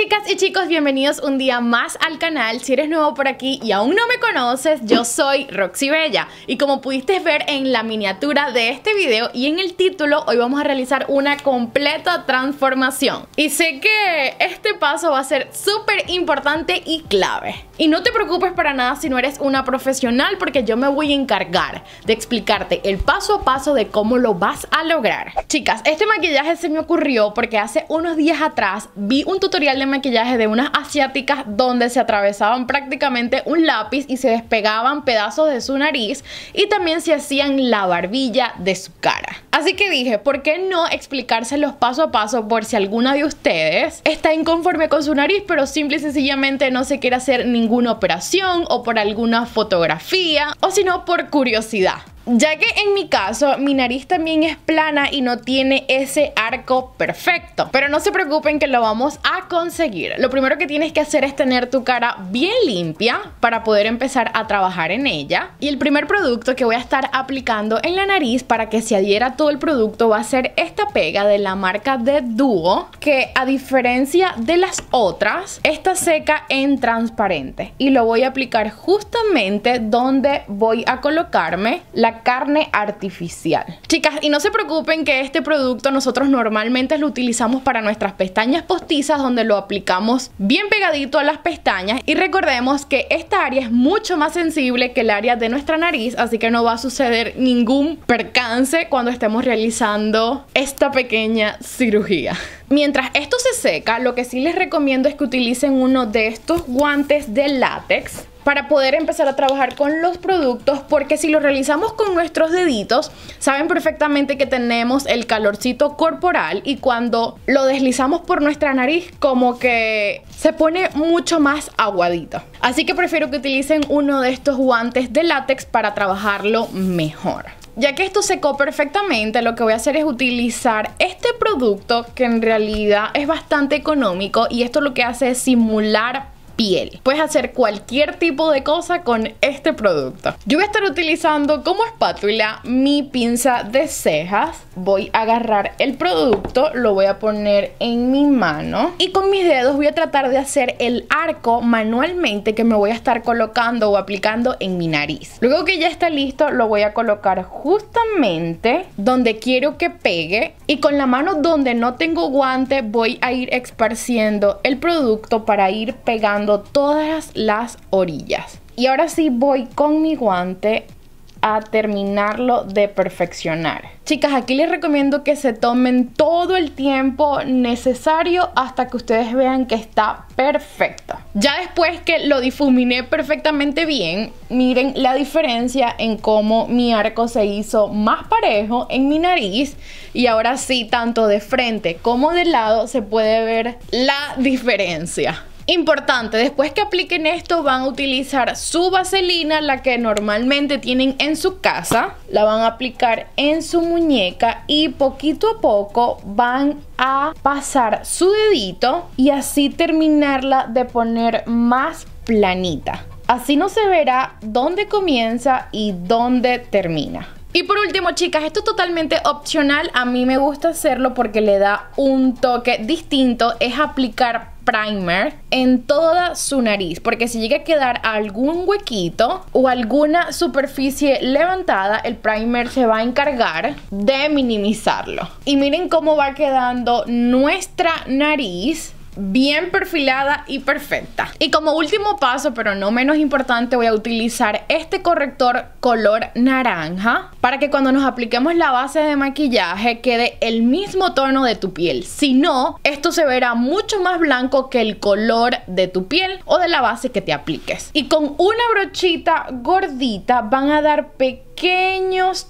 chicas y chicos, bienvenidos un día más al canal. Si eres nuevo por aquí y aún no me conoces, yo soy Roxy Bella. Y como pudiste ver en la miniatura de este video y en el título, hoy vamos a realizar una completa transformación. Y sé que este paso va a ser súper importante y clave. Y no te preocupes para nada si no eres una profesional porque yo me voy a encargar de explicarte el paso a paso de cómo lo vas a lograr. Chicas, este maquillaje se me ocurrió porque hace unos días atrás vi un tutorial de maquillaje de unas asiáticas donde se atravesaban prácticamente un lápiz y se despegaban pedazos de su nariz y también se hacían la barbilla de su cara. Así que dije, ¿por qué no explicárselos paso a paso por si alguna de ustedes está inconforme con su nariz pero simple y sencillamente no se quiere hacer ninguna operación o por alguna fotografía o si no por curiosidad? Ya que en mi caso mi nariz también es plana y no tiene ese arco perfecto. Pero no se preocupen que lo vamos a conseguir. Lo primero que tienes que hacer es tener tu cara bien limpia para poder empezar a trabajar en ella. Y el primer producto que voy a estar aplicando en la nariz para que se adhiera todo el producto va a ser esta pega de la marca de Duo que a diferencia de las otras, esta seca en transparente. Y lo voy a aplicar justamente donde voy a colocarme la carne artificial. Chicas, y no se preocupen que este producto nosotros normalmente lo utilizamos para nuestras pestañas postizas donde lo aplicamos bien pegadito a las pestañas y recordemos que esta área es mucho más sensible que el área de nuestra nariz, así que no va a suceder ningún percance cuando estemos realizando esta pequeña cirugía. Mientras esto se seca, lo que sí les recomiendo es que utilicen uno de estos guantes de látex para poder empezar a trabajar con los productos porque si lo realizamos con nuestros deditos saben perfectamente que tenemos el calorcito corporal y cuando lo deslizamos por nuestra nariz como que se pone mucho más aguadito. Así que prefiero que utilicen uno de estos guantes de látex para trabajarlo mejor. Ya que esto secó perfectamente, lo que voy a hacer es utilizar este producto que en realidad es bastante económico y esto lo que hace es simular piel. Puedes hacer cualquier tipo de cosa con este producto. Yo voy a estar utilizando como espátula mi pinza de cejas. Voy a agarrar el producto, lo voy a poner en mi mano y con mis dedos voy a tratar de hacer el arco manualmente que me voy a estar colocando o aplicando en mi nariz. Luego que ya está listo, lo voy a colocar justamente donde quiero que pegue y con la mano donde no tengo guante voy a ir esparciendo el producto para ir pegando todas las orillas. Y ahora sí voy con mi guante a terminarlo de perfeccionar. Chicas, aquí les recomiendo que se tomen todo el tiempo necesario hasta que ustedes vean que está perfecto. Ya después que lo difuminé perfectamente bien, miren la diferencia en cómo mi arco se hizo más parejo en mi nariz y ahora sí, tanto de frente como de lado se puede ver la diferencia. Importante, después que apliquen esto van a utilizar su vaselina, la que normalmente tienen en su casa. La van a aplicar en su muñeca y poquito a poco van a pasar su dedito y así terminarla de poner más planita. Así no se verá dónde comienza y dónde termina. Y por último, chicas, esto es totalmente opcional. A mí me gusta hacerlo porque le da un toque distinto. Es aplicar primer en toda su nariz porque si llega a quedar algún huequito o alguna superficie levantada el primer se va a encargar de minimizarlo. Y miren cómo va quedando nuestra nariz bien perfilada y perfecta. Y como último paso, pero no menos importante, voy a utilizar este corrector color naranja para que cuando nos apliquemos la base de maquillaje quede el mismo tono de tu piel. Si no, esto se verá mucho más blanco que el color de tu piel o de la base que te apliques. Y con una brochita gordita van a dar pequeños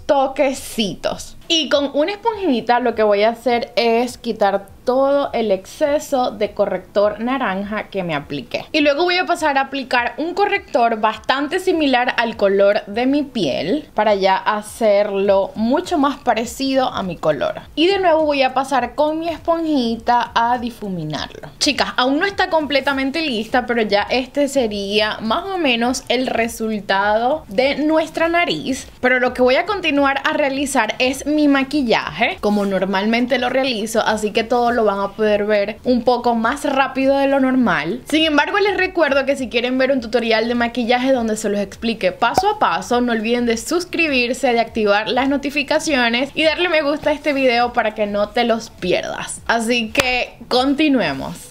toquecitos. Y con una esponjita lo que voy a hacer es quitar todo el exceso de corrector naranja que me apliqué. Y luego voy a pasar a aplicar un corrector bastante similar al color de mi piel para ya hacerlo mucho más parecido a mi color. Y de nuevo voy a pasar con mi esponjita a difuminarlo. Chicas, aún no está completamente lista, pero ya este sería más o menos el resultado de nuestra nariz. Pero lo que voy a continuar a realizar es mi maquillaje, como normalmente lo realizo, así que todo lo van a poder ver un poco más rápido de lo normal. Sin embargo, les recuerdo que si quieren ver un tutorial de maquillaje donde se los explique paso a paso, no olviden de suscribirse, de activar las notificaciones y darle me gusta a este video para que no te los pierdas. Así que continuemos.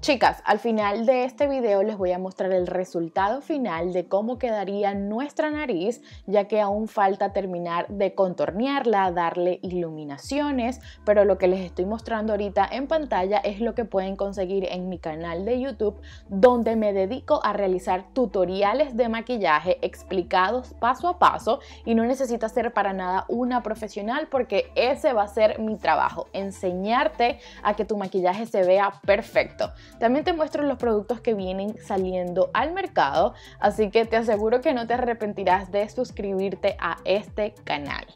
Chicas, al final de este video les voy a mostrar el resultado final de cómo quedaría nuestra nariz, ya que aún falta terminar de contornearla, darle iluminaciones, pero lo que les estoy mostrando ahorita en pantalla es lo que pueden conseguir en mi canal de YouTube, donde me dedico a realizar tutoriales de maquillaje explicados paso a paso y no necesita ser para nada una profesional porque ese va a ser mi trabajo, enseñarte a que tu maquillaje se vea perfecto. También te muestro los productos que vienen saliendo al mercado, así que te aseguro que no te arrepentirás de suscribirte a este canal.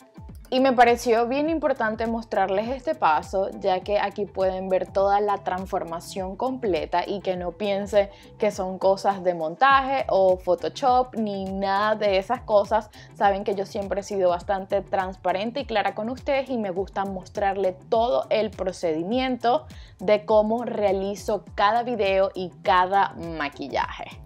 Y me pareció bien importante mostrarles este paso, ya que aquí pueden ver toda la transformación completa y que no piense que son cosas de montaje o Photoshop ni nada de esas cosas. Saben que yo siempre he sido bastante transparente y clara con ustedes y me gusta mostrarle todo el procedimiento de cómo realizo cada video y cada maquillaje.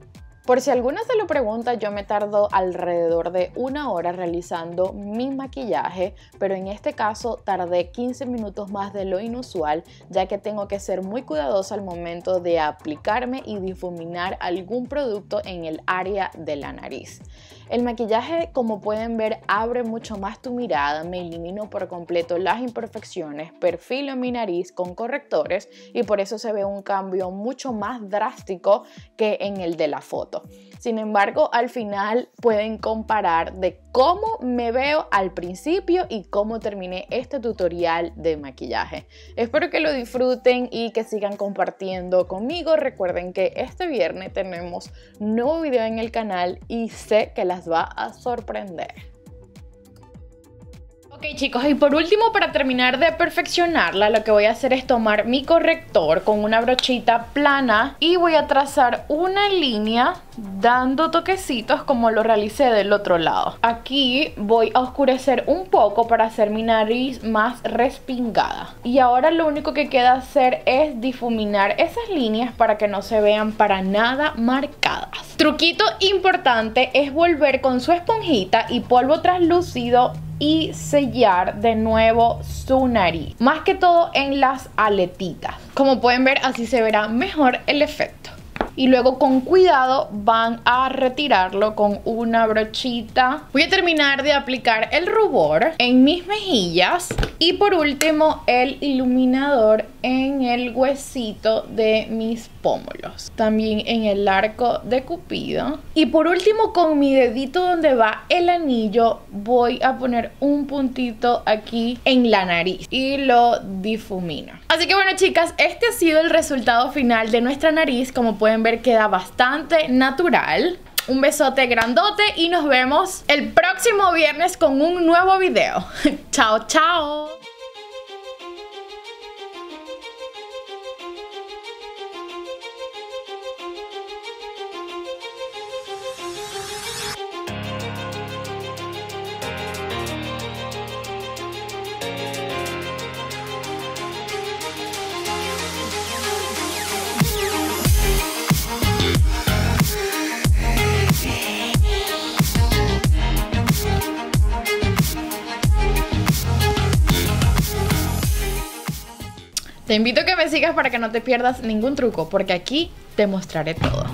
Por si alguna se lo pregunta, yo me tardo alrededor de una hora realizando mi maquillaje, pero en este caso tardé 15 minutos más de lo inusual, ya que tengo que ser muy cuidadosa al momento de aplicarme y difuminar algún producto en el área de la nariz. El maquillaje, como pueden ver, abre mucho más tu mirada, me elimino por completo las imperfecciones, perfilo mi nariz con correctores y por eso se ve un cambio mucho más drástico que en el de la foto. Sin embargo, al final pueden comparar de cómo me veo al principio y cómo terminé este tutorial de maquillaje. Espero que lo disfruten y que sigan compartiendo conmigo. Recuerden que este viernes tenemos nuevo video en el canal y sé que las va a sorprender. Ok chicos, y por último para terminar de perfeccionarla lo que voy a hacer es tomar mi corrector con una brochita plana y voy a trazar una línea dando toquecitos como lo realicé del otro lado. Aquí voy a oscurecer un poco para hacer mi nariz más respingada. Y ahora lo único que queda hacer es difuminar esas líneas para que no se vean para nada marcadas. Truquito importante es volver con su esponjita y polvo translúcido y sellar de nuevo su nariz. Más que todo en las aletitas. Como pueden ver así se verá mejor el efecto y luego con cuidado van a retirarlo con una brochita. Voy a terminar de aplicar el rubor en mis mejillas y por último el iluminador en el huesito de mis pómulos. También en el arco de cupido. Y por último con mi dedito donde va el anillo voy a poner un puntito aquí en la nariz y lo difumino. Así que bueno chicas, este ha sido el resultado final de nuestra nariz. Como pueden ver queda bastante natural. Un besote grandote y nos vemos el próximo viernes con un nuevo video. chao, chao. Te invito a que me sigas para que no te pierdas ningún truco, porque aquí te mostraré todo.